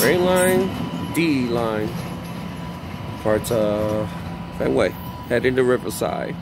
Gray line, D line, part uh, way, heading to Riverside.